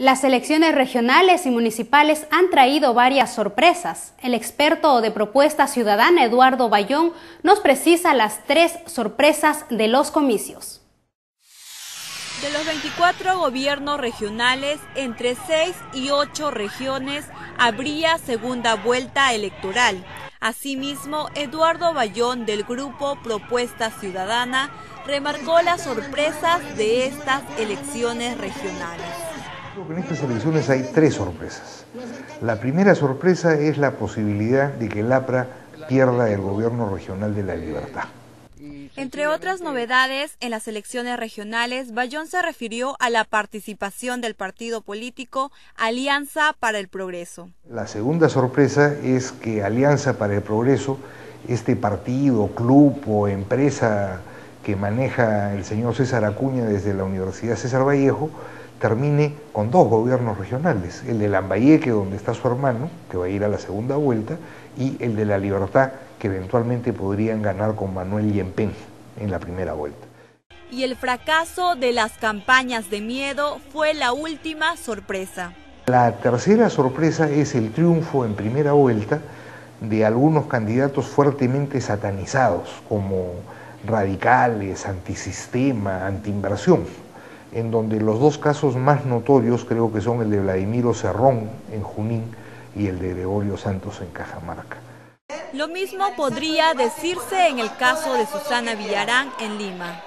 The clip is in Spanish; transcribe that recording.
Las elecciones regionales y municipales han traído varias sorpresas. El experto de propuesta ciudadana Eduardo Bayón nos precisa las tres sorpresas de los comicios. De los 24 gobiernos regionales, entre 6 y 8 regiones habría segunda vuelta electoral. Asimismo, Eduardo Bayón del grupo Propuesta Ciudadana remarcó las sorpresas de estas elecciones regionales. En estas elecciones hay tres sorpresas. La primera sorpresa es la posibilidad de que el APRA pierda el gobierno regional de la libertad. Entre otras novedades, en las elecciones regionales, Bayón se refirió a la participación del partido político Alianza para el Progreso. La segunda sorpresa es que Alianza para el Progreso, este partido, club o empresa que maneja el señor César Acuña desde la Universidad César Vallejo, termine con dos gobiernos regionales, el de Lambayeque, donde está su hermano, que va a ir a la segunda vuelta, y el de La Libertad, que eventualmente podrían ganar con Manuel Yempen en la primera vuelta. Y el fracaso de las campañas de miedo fue la última sorpresa. La tercera sorpresa es el triunfo en primera vuelta de algunos candidatos fuertemente satanizados, como radicales, antisistema, antiinversión en donde los dos casos más notorios creo que son el de Vladimiro Cerrón en Junín y el de Gregorio Santos en Cajamarca. Lo mismo podría decirse en el caso de Susana Villarán en Lima.